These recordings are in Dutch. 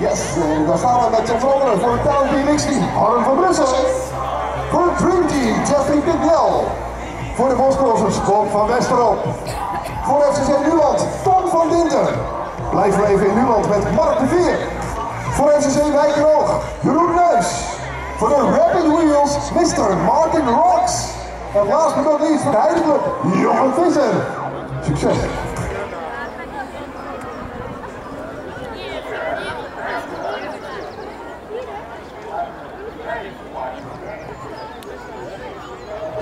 Yes, en dan gaan we met onder andere voor de DMX-team Harm van Brussel. Voor het Dream Team Jeffrey Pignel. Voor de Bosklossers Bob van Westerop. Voor FCC Nuland Tom van Dinter. We even in Nuland met Mark de Veer. Voor FCC Wijkenoog Jeroen Neus. Voor de Rapid Wheels Mr. Martin Rocks. En last but not least de Heidenclub Johan Visser. Succes!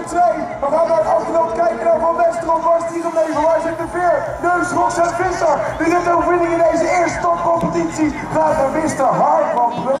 nummer 2. We gaan naar het achterhoofd kijken naar Van Westerop. Waar is die gebleven? Waar zit de veer? Neus, Rox en Visser. De ritoverwinning in deze eerste topcompetitie gaat naar Mr. Hart van Brussel.